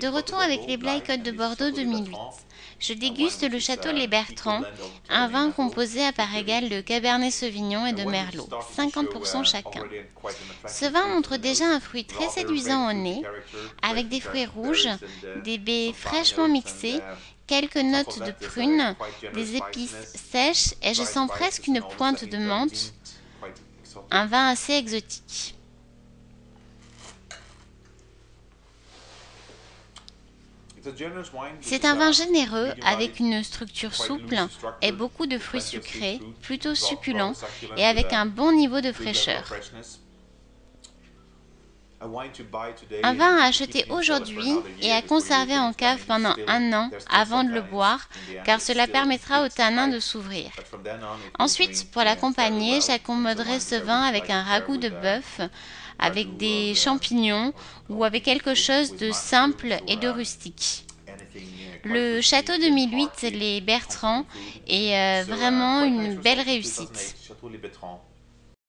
De retour avec les Black Côtes de Bordeaux 2008. Je déguste le Château Les Bertrands, un vin composé à part égale de Cabernet Sauvignon et de Merlot, 50% chacun. Ce vin montre déjà un fruit très séduisant au nez, avec des fruits rouges, des baies fraîchement mixées, quelques notes de prune, des épices sèches et je sens presque une pointe de menthe, un vin assez exotique. C'est un vin généreux avec une structure souple et beaucoup de fruits sucrés, plutôt succulents et avec un bon niveau de fraîcheur. Un vin à acheter aujourd'hui et à conserver en cave pendant un an avant de le boire, car cela permettra au tanin de s'ouvrir. Ensuite, pour l'accompagner, j'accommoderai ce vin avec un ragoût de bœuf, avec des champignons ou avec quelque chose de simple et de rustique. Le château 2008, les Bertrands, est euh, vraiment une belle réussite.